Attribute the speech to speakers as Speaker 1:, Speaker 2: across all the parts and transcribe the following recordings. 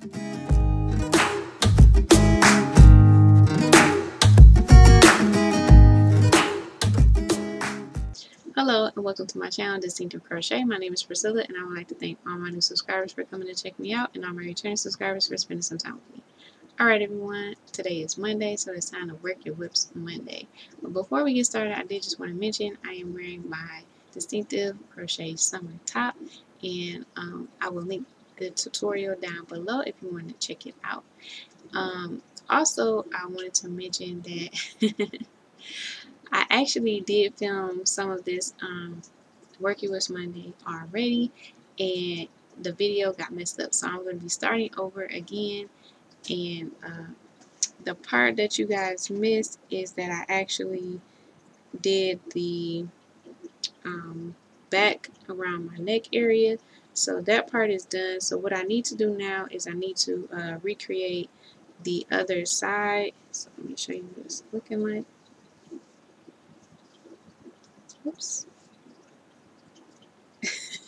Speaker 1: Hello and welcome to my channel Distinctive Crochet. My name is Priscilla and I would like to thank all my new subscribers for coming to check me out and all my returning subscribers for spending some time with me. Alright everyone, today is Monday so it's time to work your WIPs Monday. But before we get started I did just want to mention I am wearing my Distinctive Crochet Summer Top and um, I will link the tutorial down below if you want to check it out. Um, also I wanted to mention that I actually did film some of this um, Work Your WIPs Monday already and the video got messed up so I'm going to be starting over again and uh, the part that you guys missed is that I actually did the um, back around my neck area so that part is done so what I need to do now is I need to uh, recreate the other side so let me show you what it's looking like Oops.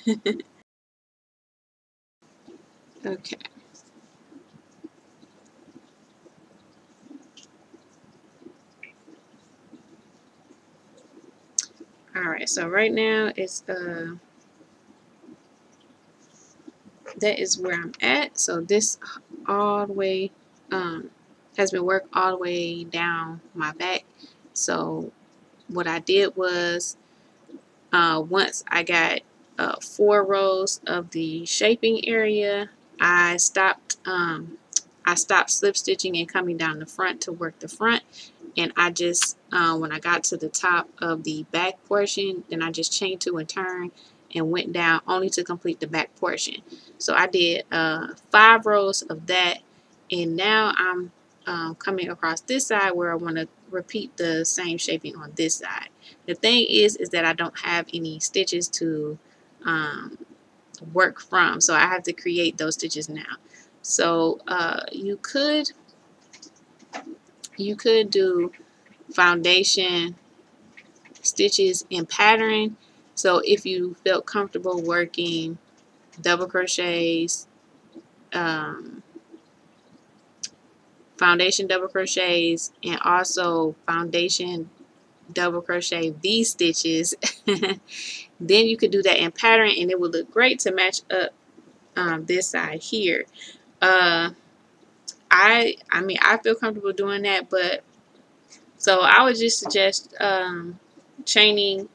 Speaker 1: okay. Alright, so right now it's uh that is where I'm at. So this all the way um has been worked all the way down my back. So what I did was uh, once I got uh, four rows of the shaping area, I stopped um, I stopped slip stitching and coming down the front to work the front and I just uh, when I got to the top of the back portion then I just chained two and turned and went down only to complete the back portion so I did uh, five rows of that and now I'm um, coming across this side where I want to repeat the same shaping on this side. The thing is, is that I don't have any stitches to um, work from, so I have to create those stitches now. So uh, you could you could do foundation stitches in pattern. So if you felt comfortable working double crochets, um, foundation double crochets and also foundation double crochet V stitches then you could do that in pattern and it would look great to match up um, this side here. Uh, I I mean I feel comfortable doing that but so I would just suggest um, chaining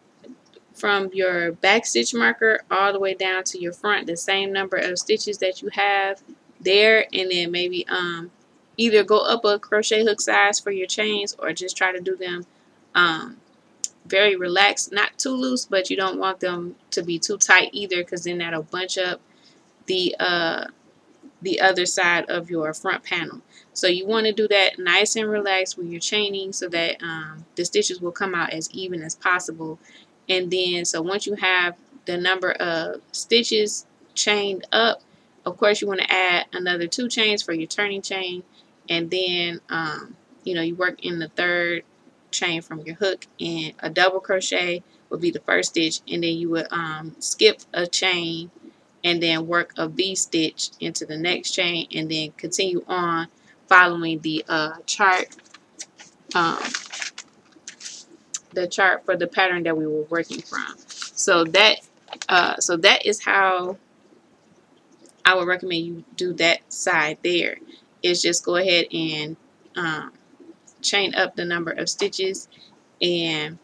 Speaker 1: from your back stitch marker all the way down to your front the same number of stitches that you have there. And then maybe um, either go up a crochet hook size for your chains or just try to do them um, very relaxed not too loose but you don't want them to be too tight either because then that'll bunch up the uh, the other side of your front panel so you want to do that nice and relaxed when you're chaining so that um, the stitches will come out as even as possible. And then so once you have the number of stitches chained up of course you want to add another two chains for your turning chain. And then um, you know you work in the third chain from your hook and a double crochet would be the first stitch. And then you would um, skip a chain and then work a V stitch into the next chain and then continue on following the uh, chart um, the chart for the pattern that we were working from. So that uh, so that is how I would recommend you do that side there. Is just go ahead and um, chain up the number of stitches and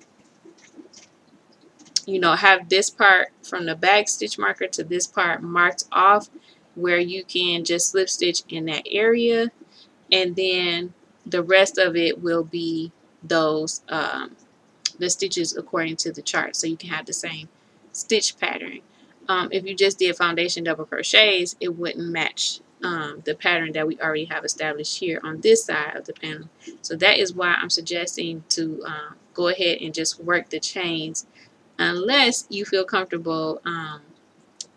Speaker 1: you know have this part from the back stitch marker to this part marked off where you can just slip stitch in that area and then the rest of it will be those um, the stitches according to the chart so you can have the same stitch pattern um, if you just did foundation double crochets it wouldn't match um, the pattern that we already have established here on this side of the panel. So that is why I'm suggesting to um, go ahead and just work the chains unless you feel comfortable um,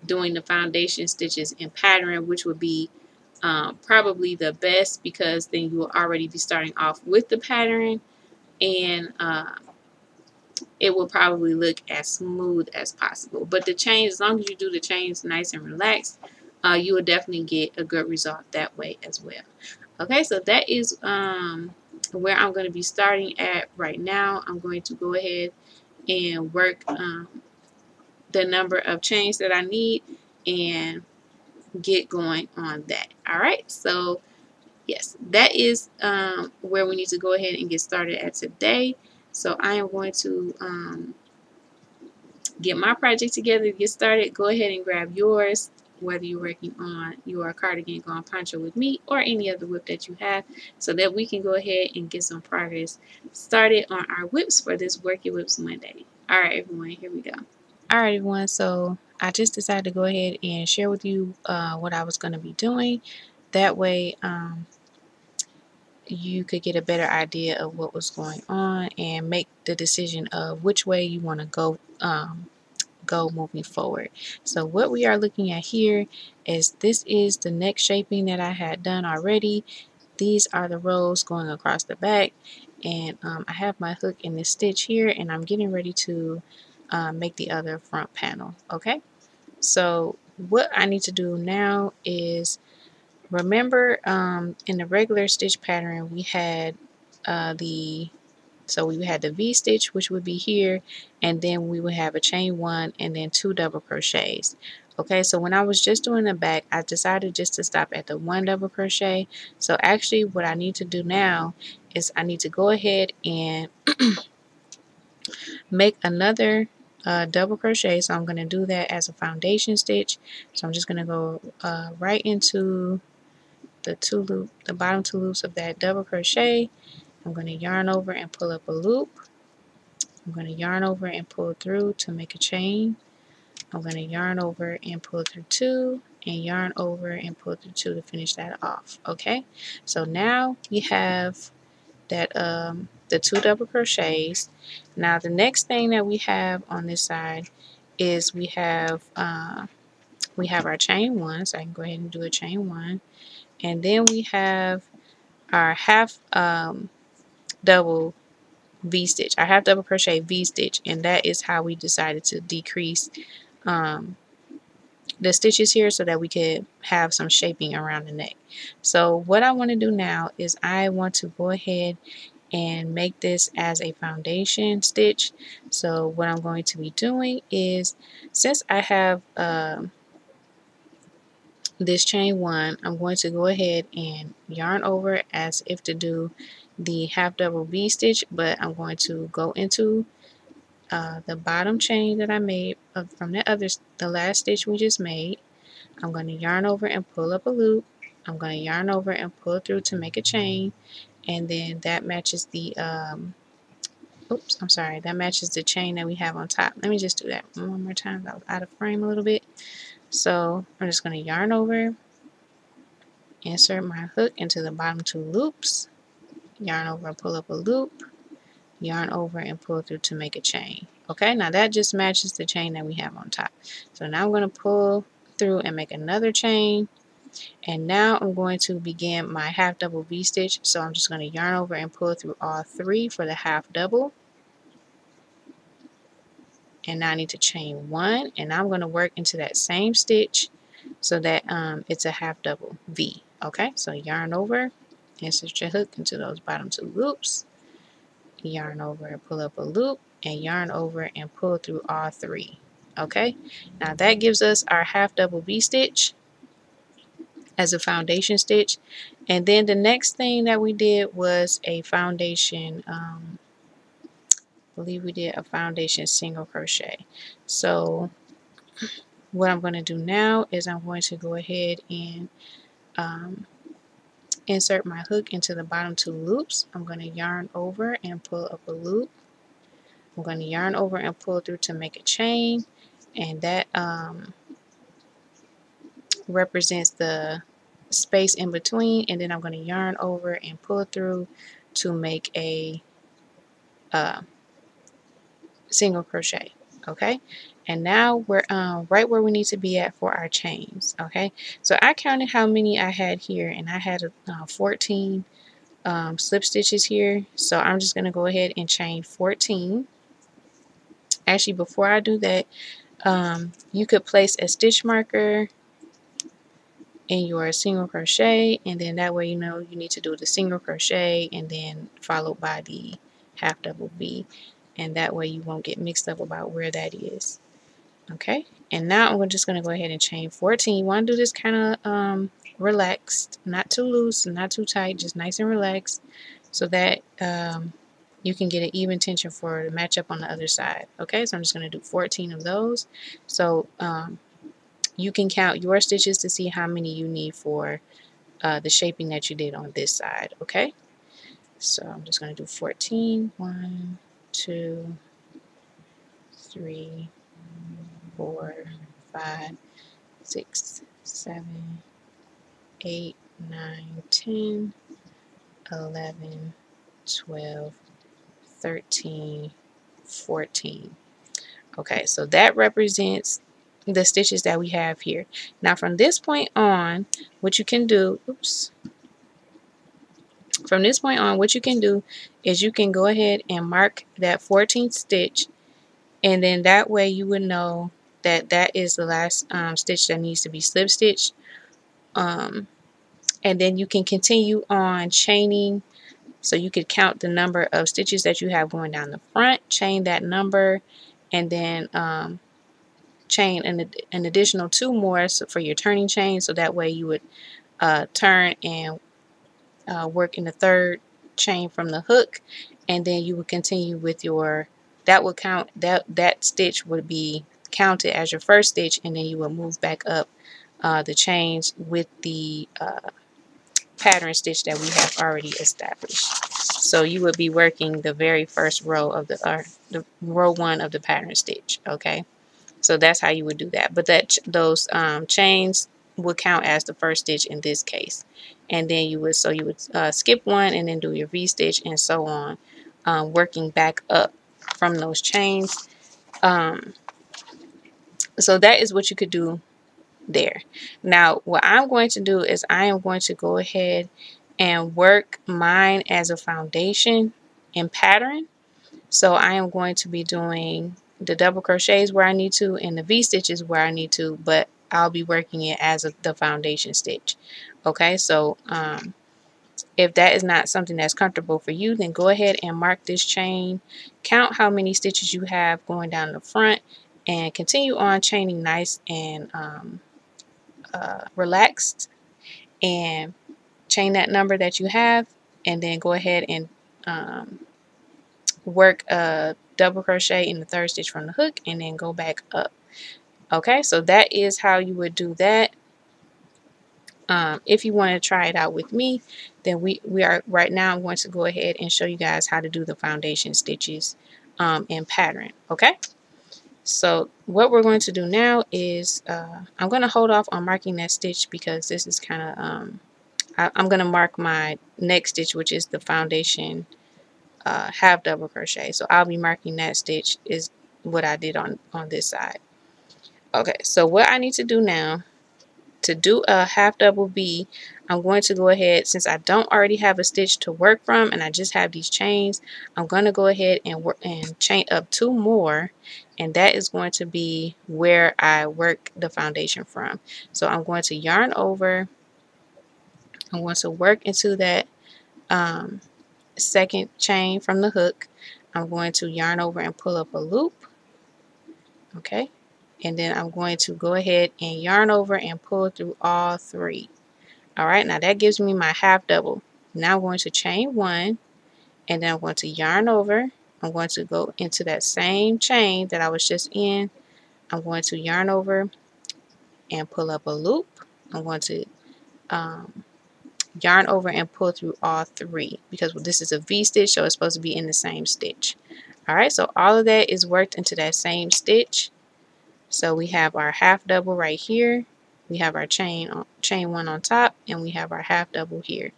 Speaker 1: doing the foundation stitches in pattern which would be um, probably the best because then you will already be starting off with the pattern and uh, it will probably look as smooth as possible. But the chains, as long as you do the chains nice and relaxed, uh, you will definitely get a good result that way as well. Okay, so that is um, where I'm going to be starting at right now. I'm going to go ahead and work um, the number of chains that I need and get going on that. All right, so yes, that is um, where we need to go ahead and get started at today. So I am going to um, get my project together to get started. Go ahead and grab yours whether you're working on your cardigan going poncho with me or any other WIP that you have so that we can go ahead and get some progress started on our WIPs for this Work Your WIPs Monday. All right, everyone, here we go. All right, everyone, so I just decided to go ahead and share with you uh, what I was going to be doing. That way, um, you could get a better idea of what was going on and make the decision of which way you want to go um, go moving forward. So what we are looking at here is this is the neck shaping that I had done already. These are the rows going across the back and um, I have my hook in this stitch here and I'm getting ready to uh, make the other front panel. Okay, so what I need to do now is remember um, in the regular stitch pattern we had uh, the so we had the V-stitch, which would be here, and then we would have a chain one and then two double crochets. Okay, so when I was just doing the back, I decided just to stop at the one double crochet. So actually what I need to do now is I need to go ahead and make another uh, double crochet. So I'm going to do that as a foundation stitch. So I'm just going to go uh, right into the two loop, the bottom two loops of that double crochet I'm going to yarn over and pull up a loop. I'm going to yarn over and pull through to make a chain. I'm going to yarn over and pull through two and yarn over and pull through two to finish that off. Okay, so now we have that um, the two double crochets. Now the next thing that we have on this side is we have uh, we have our chain one, so I can go ahead and do a chain one, and then we have our half um, double V-stitch. I have double crochet V-stitch and that is how we decided to decrease um, the stitches here so that we could have some shaping around the neck. So what I want to do now is I want to go ahead and make this as a foundation stitch. So what I'm going to be doing is since I have um, this chain one, I'm going to go ahead and yarn over as if to do the half double V stitch, but I'm going to go into uh, the bottom chain that I made from the other, the last stitch we just made. I'm going to yarn over and pull up a loop. I'm going to yarn over and pull through to make a chain, and then that matches the, um, oops, I'm sorry, that matches the chain that we have on top. Let me just do that one more time. I was out of frame a little bit. So I'm just going to yarn over, insert my hook into the bottom two loops, yarn over and pull up a loop, yarn over and pull through to make a chain. Okay, now that just matches the chain that we have on top. So now I'm going to pull through and make another chain. And now I'm going to begin my half double V-stitch. So I'm just going to yarn over and pull through all three for the half double. And now I need to chain one. And I'm going to work into that same stitch so that um, it's a half double V. Okay, so yarn over, insert your hook into those bottom two loops yarn over and pull up a loop and yarn over and pull through all three okay now that gives us our half double V stitch as a foundation stitch and then the next thing that we did was a foundation um, I believe we did a foundation single crochet so what I'm going to do now is I'm going to go ahead and um, insert my hook into the bottom two loops. I'm going to yarn over and pull up a loop. I'm going to yarn over and pull through to make a chain and that um, represents the space in between and then I'm going to yarn over and pull through to make a uh, single crochet okay? And now we're um, right where we need to be at for our chains okay? So I counted how many I had here and I had uh, 14 um, slip stitches here. So I'm just gonna go ahead and chain 14 actually before I do that um, you could place a stitch marker in your single crochet and then that way you know you need to do the single crochet and then followed by the half double V and that way you won't get mixed up about where that is. Okay? And now I'm just going to go ahead and chain 14 you want to do this kind of um, relaxed not too loose not too tight just nice and relaxed so that um, you can get an even tension for the match up on the other side. Okay? So I'm just going to do 14 of those. So um, you can count your stitches to see how many you need for uh, the shaping that you did on this side okay? So I'm just going to do 14 1 2 3 4 5 6 7 8 9 10 11 12 13 14 okay so that represents the stitches that we have here. Now from this point on, what you can do, oops, from this point on, what you can do is you can go ahead and mark that 14th stitch and then that way you would know that that is the last um, stitch that needs to be slip stitched. Um, and then you can continue on chaining so you could count the number of stitches that you have going down the front, chain that number, and then um, chain an, an additional two more for your turning chain so that way you would uh, turn and uh, work in the third chain from the hook and then you would continue with your that would count that that stitch would be counted as your first stitch and then you will move back up uh, the chains with the uh, pattern stitch that we have already established. So you would be working the very first row of the or the row one of the pattern stitch okay so that's how you would do that. But that those um, chains would count as the first stitch in this case. And then you would, so you would uh, skip one and then do your V-stitch and so on, um, working back up from those chains. Um, so that is what you could do there. Now, what I'm going to do is I am going to go ahead and work mine as a foundation and pattern. So I am going to be doing the double crochets where I need to and the V-stitches where I need to, but I'll be working it as a, the foundation stitch. Okay, so um, if that is not something that's comfortable for you, then go ahead and mark this chain. Count how many stitches you have going down the front and continue on chaining nice and um, uh, relaxed and chain that number that you have and then go ahead and um, work a double crochet in the third stitch from the hook and then go back up. Okay so that is how you would do that. Um, if you want to try it out with me then we we are right now I'm going to go ahead and show you guys how to do the foundation stitches um, in pattern okay? So what we're going to do now is uh, I'm going to hold off on marking that stitch because this is kind of um, I'm going to mark my next stitch which is the foundation uh, half double crochet. So I'll be marking that stitch is what I did on, on this side. Okay, so what I need to do now, to do a half double V I'm going to go ahead, since I don't already have a stitch to work from and I just have these chains, I'm going to go ahead and work and chain up two more and that is going to be where I work the foundation from. So I'm going to yarn over, I'm going to work into that um, second chain from the hook. I'm going to yarn over and pull up a loop. Okay? And then I'm going to go ahead and yarn over and pull through all three. Alright now that gives me my half double. Now I'm going to chain one and then I'm going to yarn over. I'm going to go into that same chain that I was just in. I'm going to yarn over and pull up a loop. I'm going to um, yarn over and pull through all three because this is a V-stitch so it's supposed to be in the same stitch. Alright, so all of that is worked into that same stitch. So we have our half double right here. We have our chain on, chain one on top and we have our half double here.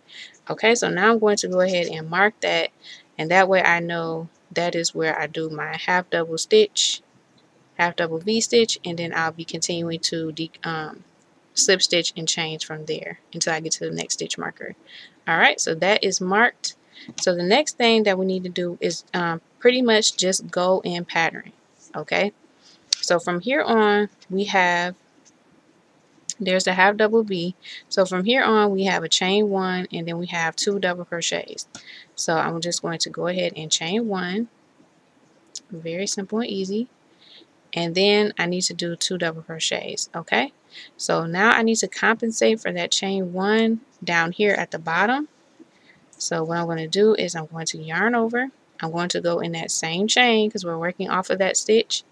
Speaker 1: Okay, so now I'm going to go ahead and mark that and that way I know that is where I do my half double stitch, half double V stitch, and then I'll be continuing to um, slip stitch and change from there until I get to the next stitch marker. Alright, so that is marked. So the next thing that we need to do is um, pretty much just go in pattern. Okay, so from here on we have there's the half double V so from here on we have a chain one and then we have two double crochets so I'm just going to go ahead and chain one very simple and easy and then I need to do two double crochets okay so now I need to compensate for that chain one down here at the bottom so what I'm going to do is I'm going to yarn over I'm going to go in that same chain because we're working off of that stitch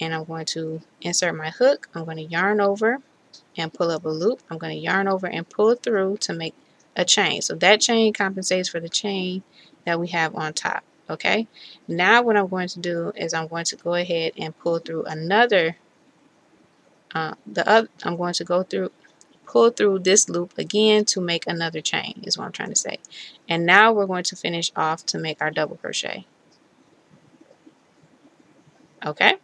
Speaker 1: and I'm going to insert my hook I'm going to yarn over and pull up a loop. I'm going to yarn over and pull through to make a chain. So that chain compensates for the chain that we have on top. Okay. Now what I'm going to do is I'm going to go ahead and pull through another. Uh, the other, I'm going to go through, pull through this loop again to make another chain. Is what I'm trying to say. And now we're going to finish off to make our double crochet. Okay.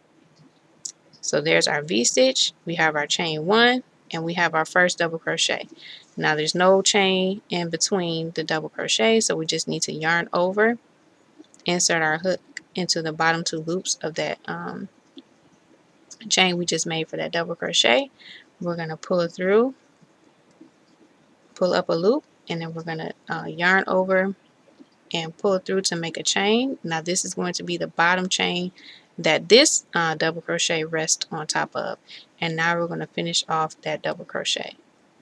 Speaker 1: So there's our V-stitch. We have our chain one and we have our first double crochet. Now there's no chain in between the double crochet so we just need to yarn over, insert our hook into the bottom two loops of that um, chain we just made for that double crochet. We're going to pull through, pull up a loop, and then we're going to uh, yarn over and pull through to make a chain. Now this is going to be the bottom chain that this uh, double crochet rests on top of and now we're going to finish off that double crochet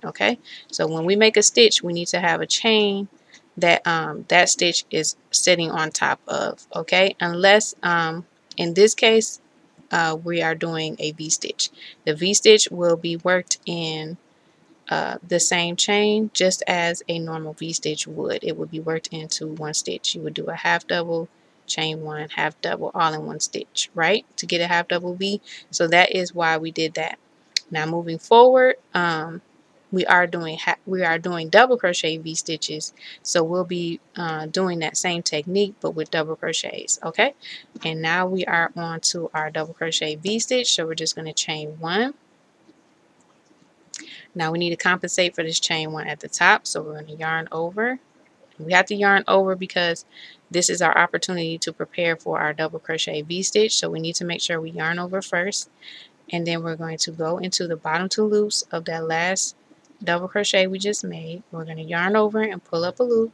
Speaker 1: okay so when we make a stitch we need to have a chain that um, that stitch is sitting on top of okay unless um, in this case uh, we are doing a V-stitch. The V-stitch will be worked in uh, the same chain just as a normal V-stitch would. It would be worked into one stitch. You would do a half double chain one half double all in one stitch right? To get a half double V. So that is why we did that. Now moving forward um, we are doing we are doing double crochet V stitches so we'll be uh, doing that same technique but with double crochets okay and now we are on to our double crochet V stitch so we're just going to chain one now we need to compensate for this chain one at the top so we're going to yarn over we have to yarn over because this is our opportunity to prepare for our double crochet V-stitch. So we need to make sure we yarn over first. And then we're going to go into the bottom two loops of that last double crochet we just made. We're going to yarn over and pull up a loop.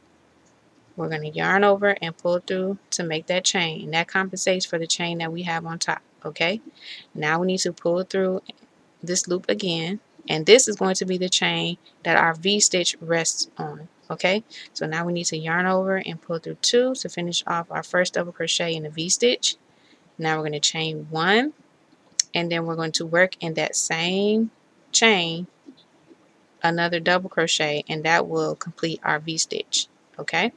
Speaker 1: We're going to yarn over and pull through to make that chain. And that compensates for the chain that we have on top. Okay. Now we need to pull through this loop again. And this is going to be the chain that our V-stitch rests on okay so now we need to yarn over and pull through two to finish off our first double crochet in the V-stitch now we're going to chain one and then we're going to work in that same chain another double crochet and that will complete our V-stitch okay?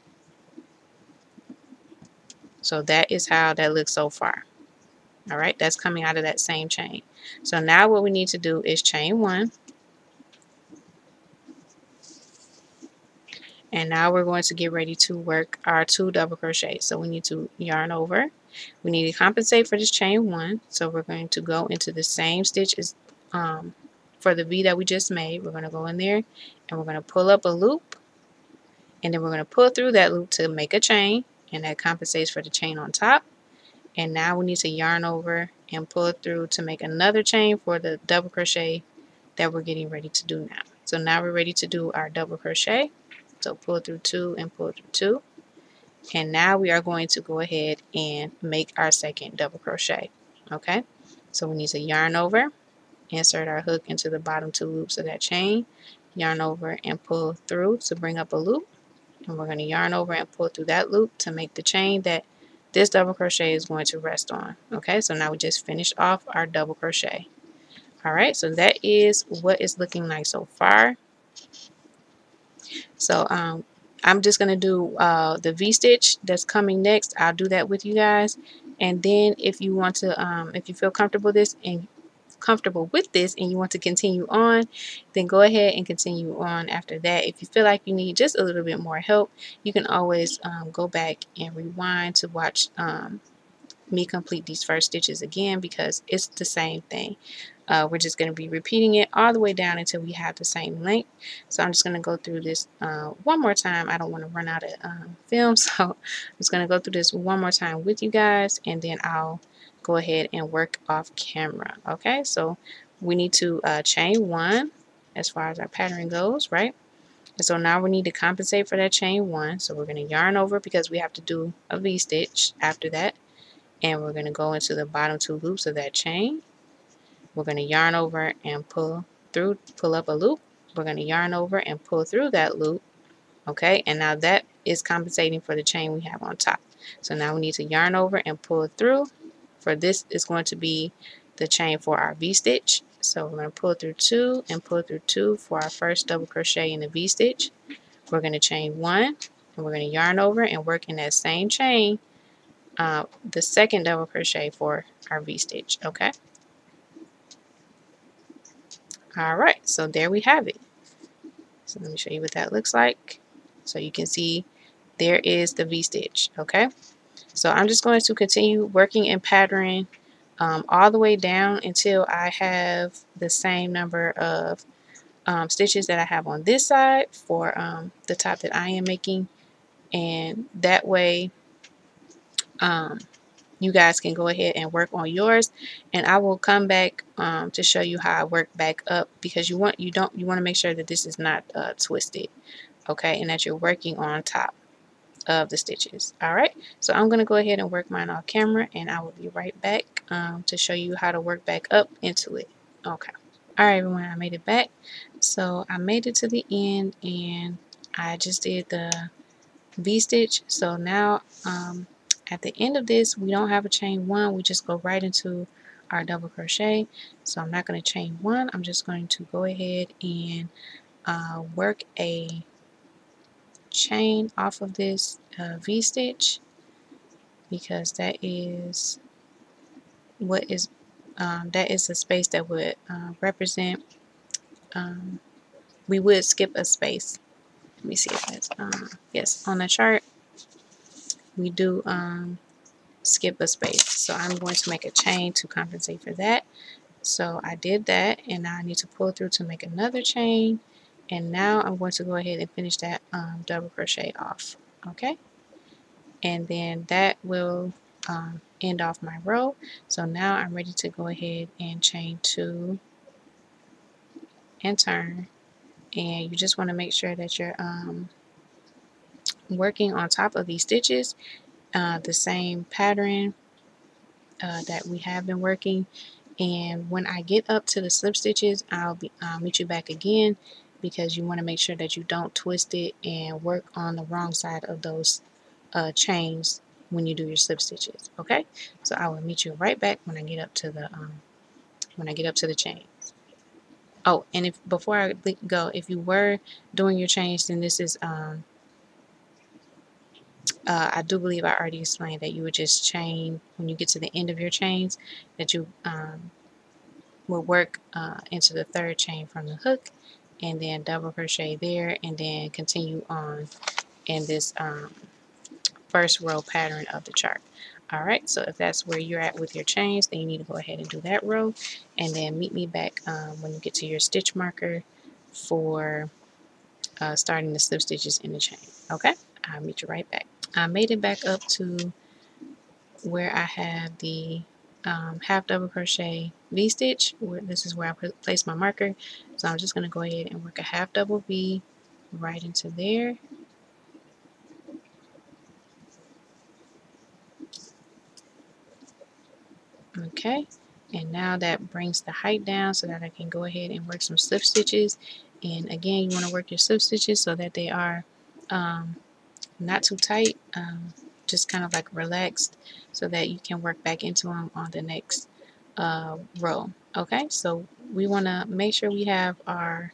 Speaker 1: So that is how that looks so far all right? That's coming out of that same chain. So now what we need to do is chain one. And now we're going to get ready to work our two double crochets. So we need to yarn over. We need to compensate for this chain one. So we're going to go into the same stitch as um, for the V that we just made we're going to go in there and we're going to pull up a loop. And then we're going to pull through that loop to make a chain and that compensates for the chain on top. And now we need to yarn over and pull it through to make another chain for the double crochet that we're getting ready to do now. So now we're ready to do our double crochet. So pull through two and pull through two. And now we are going to go ahead and make our second double crochet. Okay, so we need to yarn over, insert our hook into the bottom two loops of that chain, yarn over and pull through to bring up a loop. And we're going to yarn over and pull through that loop to make the chain that this double crochet is going to rest on. Okay, so now we just finished off our double crochet. Alright, so that is what it's looking like so far. So um, I'm just going to do uh, the V-stitch that's coming next. I'll do that with you guys. And then if you want to, um, if you feel comfortable this and comfortable with this and you want to continue on, then go ahead and continue on after that. If you feel like you need just a little bit more help, you can always um, go back and rewind to watch um, me complete these first stitches again because it's the same thing. Uh, we're just going to be repeating it all the way down until we have the same length. So I'm just going to go through this uh, one more time. I don't want to run out of um, film, so I'm just going to go through this one more time with you guys, and then I'll go ahead and work off camera. Okay, so we need to uh, chain one, as far as our pattern goes, right? And so now we need to compensate for that chain one. So we're going to yarn over because we have to do a V-stitch after that. And we're going to go into the bottom two loops of that chain. We're going to yarn over and pull through, pull up a loop. We're going to yarn over and pull through that loop. Okay, and now that is compensating for the chain we have on top. So now we need to yarn over and pull through. For this is going to be the chain for our V-stitch. So we're going to pull through two and pull through two for our first double crochet in the V-stitch. We're going to chain one and we're going to yarn over and work in that same chain uh, the second double crochet for our V-stitch. Okay. All right, so there we have it. So let me show you what that looks like. So you can see there is the V-stitch, okay? So I'm just going to continue working and patterning um, all the way down until I have the same number of um, stitches that I have on this side for um, the top that I am making. And that way um, you guys can go ahead and work on yours. And I will come back um, to show you how I work back up because you want you don't you want to make sure that this is not uh, twisted okay and that you're working on top of the stitches. Alright so I'm gonna go ahead and work mine off camera and I will be right back um, to show you how to work back up into it. Okay. Alright everyone I made it back. So I made it to the end and I just did the V-stitch so now um, at the end of this we don't have a chain one. We just go right into our double crochet. So I'm not going to chain one. I'm just going to go ahead and uh, work a chain off of this uh, V-stitch because that is what is um, that is the space that would uh, represent um, we would skip a space. Let me see if that's um, yes on the chart we do um, skip a space. So I'm going to make a chain to compensate for that. So I did that and now I need to pull through to make another chain and now I'm going to go ahead and finish that um, double crochet off okay? And then that will um, end off my row. So now I'm ready to go ahead and chain two and turn. And you just want to make sure that you're um, working on top of these stitches uh, the same pattern uh, that we have been working. And when I get up to the slip stitches I'll be I'll meet you back again because you want to make sure that you don't twist it and work on the wrong side of those uh, chains when you do your slip stitches okay? So I will meet you right back when I get up to the um, when I get up to the chains. Oh and if before I go if you were doing your chains then this is um, uh, I do believe I already explained that you would just chain when you get to the end of your chains that you um, will work uh, into the third chain from the hook and then double crochet there and then continue on in this um, first row pattern of the chart. Alright, so if that's where you're at with your chains, then you need to go ahead and do that row and then meet me back um, when you get to your stitch marker for uh, starting the slip stitches in the chain. Okay, I'll meet you right back. I made it back up to where I have the um, half double crochet V-stitch. This is where I place my marker. So I'm just going to go ahead and work a half double V right into there. Okay, and now that brings the height down so that I can go ahead and work some slip stitches. And again, you want to work your slip stitches so that they are um, not too tight, um, just kind of like relaxed so that you can work back into them on the next uh, row. Okay, so we want to make sure we have our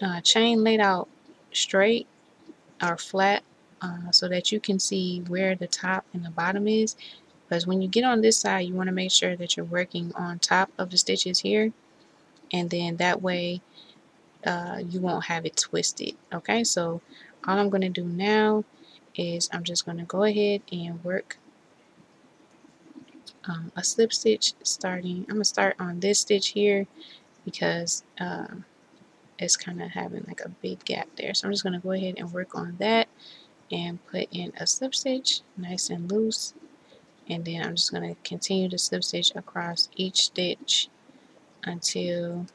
Speaker 1: uh, chain laid out straight or flat uh, so that you can see where the top and the bottom is because when you get on this side you want to make sure that you're working on top of the stitches here and then that way uh, you won't have it twisted okay so all I'm going to do now is I'm just going to go ahead and work um, a slip stitch starting I'm to start on this stitch here because uh, it's kind of having like a big gap there. So I'm just going to go ahead and work on that and put in a slip stitch nice and loose. And then I'm just going to continue to slip stitch across each stitch until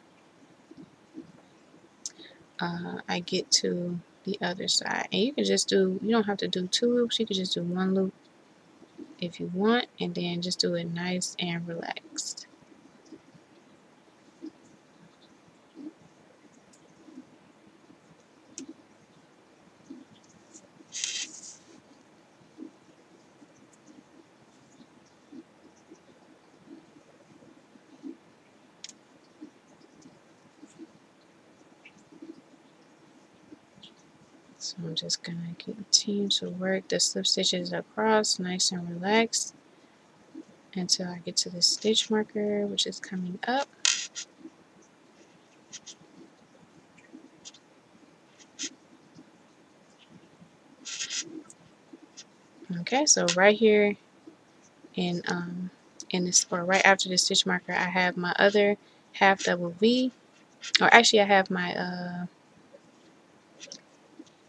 Speaker 1: uh, I get to the other side. And you can just do, you don't have to do two loops, you can just do one loop if you want, and then just do it nice and relaxed. So I'm just to continue to work the slip stitches across nice and relaxed until I get to the stitch marker which is coming up. Okay, so right here in um in this or right after the stitch marker I have my other half double V or actually I have my uh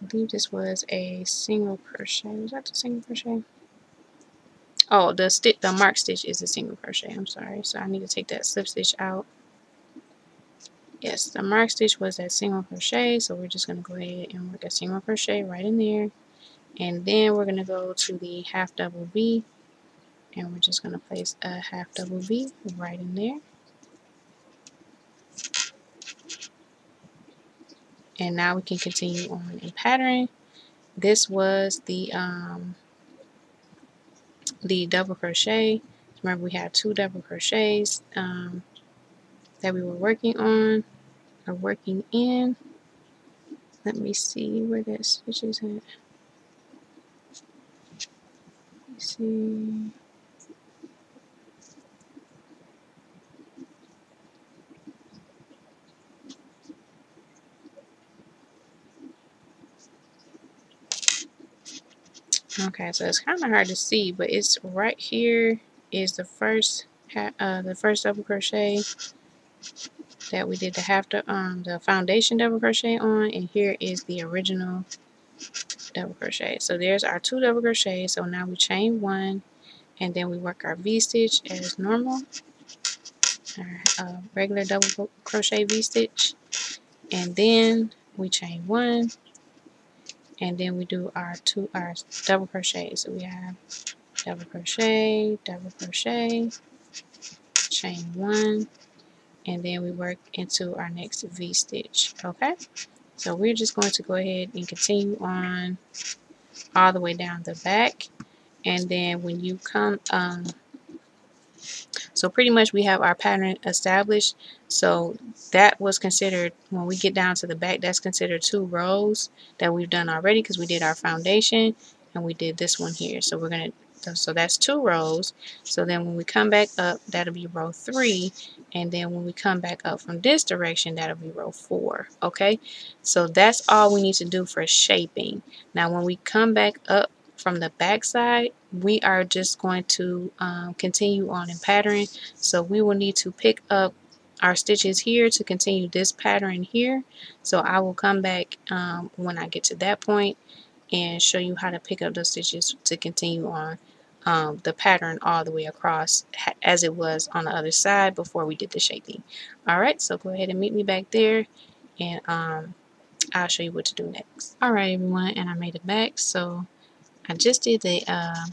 Speaker 1: I believe this was a single crochet. Was that the single crochet? Oh, the stitch, the mark stitch is a single crochet. I'm sorry. So I need to take that slip stitch out. Yes, the mark stitch was that single crochet. So we're just going to go ahead and work a single crochet right in there. And then we're going to go to the half double V. And we're just going to place a half double V right in there. And now we can continue on in pattern. This was the um, the double crochet. Remember we had two double crochets um, that we were working on or working in. Let me see where that stitch is at Let's see Okay, so it's kind of hard to see, but it's right here is the first uh, the first double crochet that we did the half the um the foundation double crochet on, and here is the original double crochet. So there's our two double crochets. So now we chain one, and then we work our V stitch as normal, our uh, regular double crochet V stitch, and then we chain one and then we do our two our double crochet so we have double crochet double crochet chain one and then we work into our next V stitch okay? So we're just going to go ahead and continue on all the way down the back. And then when you come um, so pretty much we have our pattern established. So that was considered, when we get down to the back, that's considered two rows that we've done already because we did our foundation and we did this one here. So we're going to, so that's two rows. So then when we come back up, that'll be row three. And then when we come back up from this direction, that'll be row four. Okay, so that's all we need to do for shaping. Now when we come back up from the back side, we are just going to um, continue on in pattern. So we will need to pick up our stitches here to continue this pattern here. So I will come back um, when I get to that point and show you how to pick up those stitches to continue on um, the pattern all the way across as it was on the other side before we did the shaping. Alright, so go ahead and meet me back there and um, I'll show you what to do next. Alright everyone, and I made it back. So I just did the uh,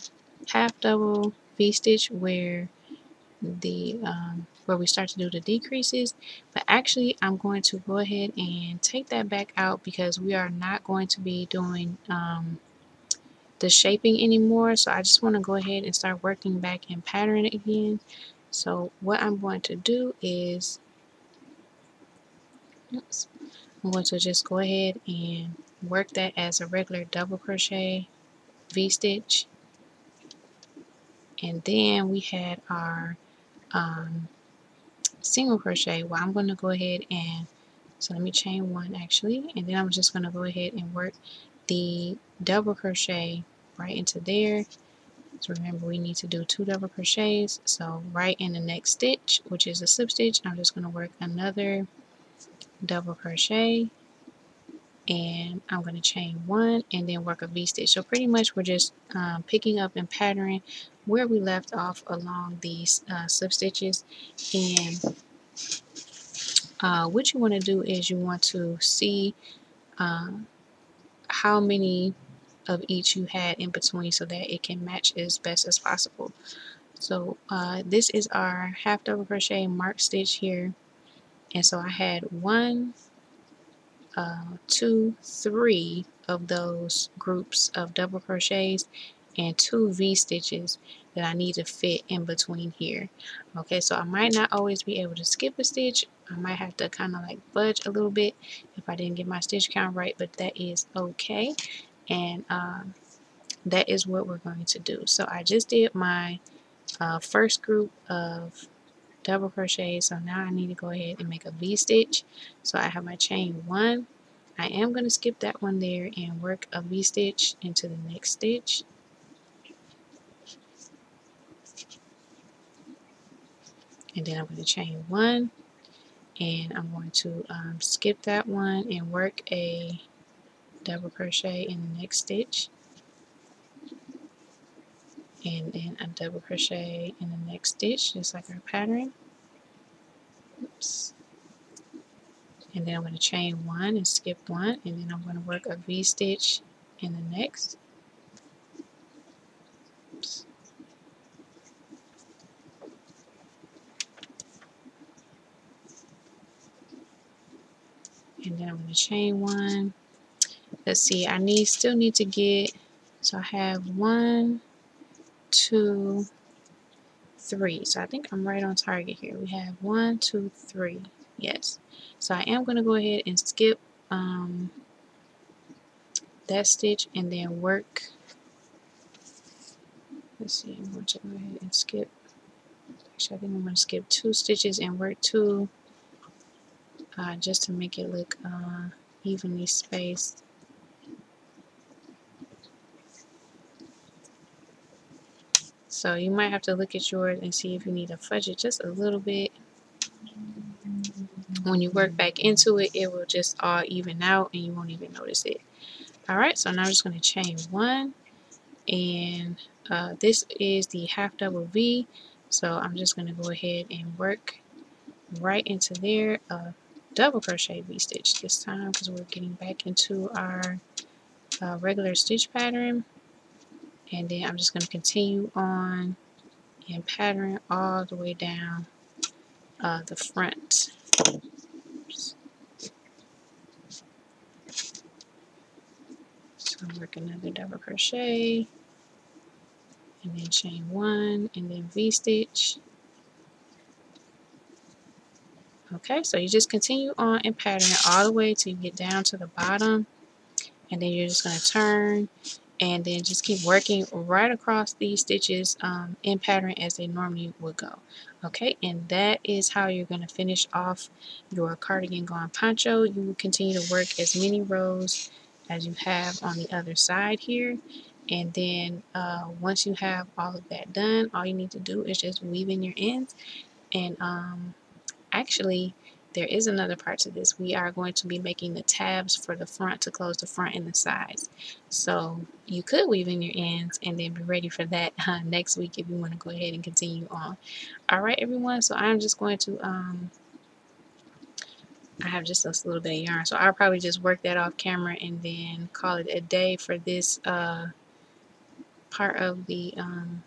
Speaker 1: half double V-stitch where the um, where we start to do the decreases but actually I'm going to go ahead and take that back out because we are not going to be doing um, the shaping anymore so I just want to go ahead and start working back in pattern again. So what I'm going to do is oops, I'm going to just go ahead and work that as a regular double crochet V-stitch. And then we had our um, single crochet. Well, I'm going to go ahead and, so let me chain one actually, and then I'm just going to go ahead and work the double crochet right into there. So remember we need to do two double crochets. So right in the next stitch, which is a slip stitch, I'm just going to work another double crochet and I'm going to chain one and then work a V-stitch. So pretty much we're just um, picking up and patterning where we left off along these uh, slip stitches and uh, what you want to do is you want to see um, how many of each you had in between so that it can match as best as possible. So uh, this is our half double crochet mark stitch here. And so I had one, uh, two, three of those groups of double crochets and two V-stitches that I need to fit in between here. Okay, so I might not always be able to skip a stitch. I might have to kind of like budge a little bit if I didn't get my stitch count right, but that is okay. And um, that is what we're going to do. So I just did my uh, first group of double crochet so now I need to go ahead and make a v-stitch. So I have my chain one. I am going to skip that one there and work a v-stitch into the next stitch. And then I'm going to chain one and I'm going to um, skip that one and work a double crochet in the next stitch and then a double crochet in the next stitch just like our pattern. Oops. And then I'm going to chain one and skip one and then I'm going to work a v-stitch in the next. Oops. and then I'm going to chain one. Let's see I need still need to get so I have one two, three. So I think I'm right on target here. We have one, two, three. Yes. So I am going to go ahead and skip um, that stitch and then work. Let's see. I'm going to go ahead and skip. Actually, I think I'm going to skip two stitches and work two uh, just to make it look uh, evenly spaced. So you might have to look at yours and see if you need to fudge it just a little bit. When you work back into it, it will just all even out and you won't even notice it. Alright, so now I'm just going to chain one. And uh, this is the half double V. So I'm just going to go ahead and work right into there. Uh, double crochet V-stitch this time because we're getting back into our uh, regular stitch pattern and then I'm just going to continue on and pattern all the way down uh, the front. Oops. So work another double crochet and then chain one and then V-stitch. Okay, so you just continue on and pattern it all the way till you get down to the bottom and then you're just going to turn and then just keep working right across these stitches um, in pattern as they normally would go. Okay and that is how you're going to finish off your cardigan gone poncho. You will continue to work as many rows as you have on the other side here and then uh, once you have all of that done all you need to do is just weave in your ends and um, actually there is another part to this. We are going to be making the tabs for the front to close the front and the sides. So you could weave in your ends and then be ready for that uh, next week if you want to go ahead and continue on. Alright everyone, so I'm just going to, um, I have just a little bit of yarn. So I'll probably just work that off camera and then call it a day for this uh, part of the um,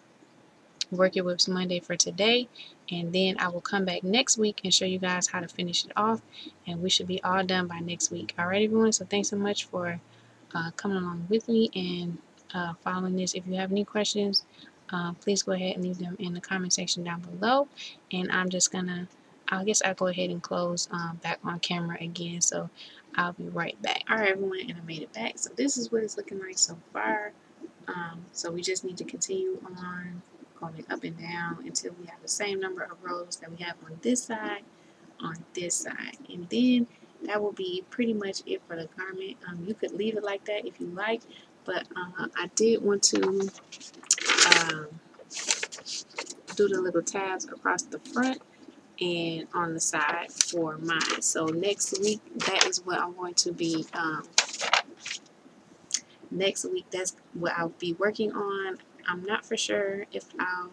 Speaker 1: Work Your WIPs Monday for today and then I will come back next week and show you guys how to finish it off and we should be all done by next week. Alright everyone? So thanks so much for uh, coming along with me and uh, following this. If you have any questions uh, please go ahead and leave them in the comment section down below and I'm just gonna I guess I'll go ahead and close um, back on camera again so I'll be right back. Alright everyone and I made it back. So this is what it's looking like so far. Um, so we just need to continue on going up and down until we have the same number of rows that we have on this side on this side. And then that will be pretty much it for the garment. Um, you could leave it like that if you like but uh, I did want to um, do the little tabs across the front and on the side for mine. So next week that is what I'm going to be um, next week that's what I'll be working on I'm not for sure if I'll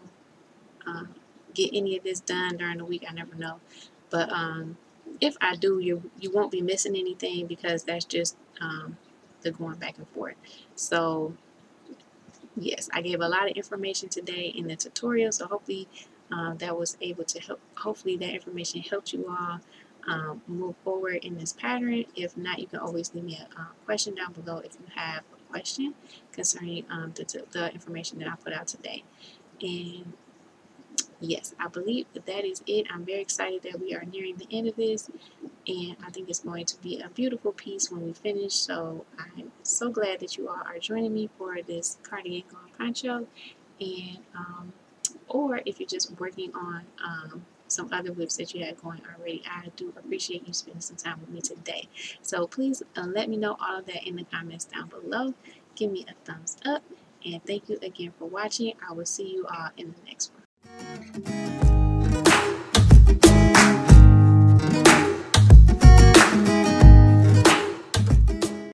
Speaker 1: um, get any of this done during the week. I never know. But um, if I do, you you won't be missing anything because that's just um, the going back and forth. So yes, I gave a lot of information today in the tutorial, so hopefully uh, that was able to help. Hopefully that information helped you all um, move forward in this pattern. If not, you can always leave me a uh, question down below if you have question concerning um, the, the information that I put out today. And yes, I believe that that is it. I'm very excited that we are nearing the end of this, and I think it's going to be a beautiful piece when we finish. So I'm so glad that you all are joining me for this cardigan gone poncho, and um, or if you're just working on um, some other WIPs that you had going already, I do appreciate you spending some time with me today. So please uh, let me know all of that in the comments down below. Give me a thumbs up. And thank you again for watching. I will see you all in the next one.